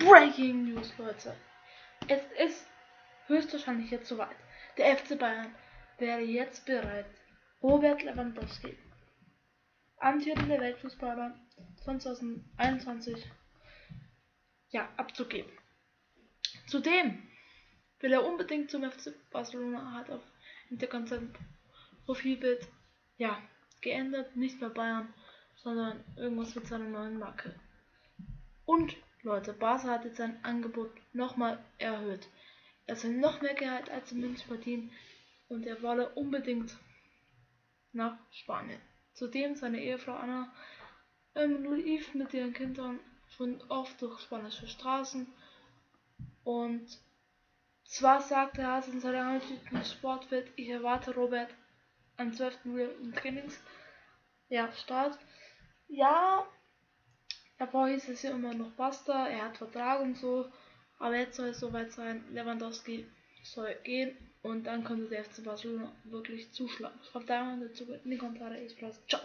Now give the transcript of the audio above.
Breaking News, Leute. Es ist höchstwahrscheinlich jetzt soweit. Der FC Bayern wäre jetzt bereit, Robert Lewandowski, amtierender Weltfußballer 2021, ja, abzugeben. Zudem will er unbedingt zum FC Barcelona, hat auf Instagram Profilbild, ja, geändert, nicht mehr Bayern, sondern irgendwas mit seiner neuen Marke. Und Leute, Barca hat jetzt sein Angebot nochmal erhöht. Er soll noch mehr Gehalt als in München verdienen und er wolle unbedingt nach Spanien. Zudem seine Ehefrau Anna ähm, lief mit ihren Kindern schon oft durch spanische Straßen und zwar sagte er in seiner angeschriebenen Sportwelt, ich erwarte Robert am 12. Juli im Trainings. Ja, Start. Ja, davor hieß es ja immer noch Basta, er hat Vertrag und so, aber jetzt soll es soweit sein, Lewandowski soll gehen und dann könnte der FC Barcelona wirklich zuschlagen. Schreibt da mal dazu in die Kommentare. Ich Ciao.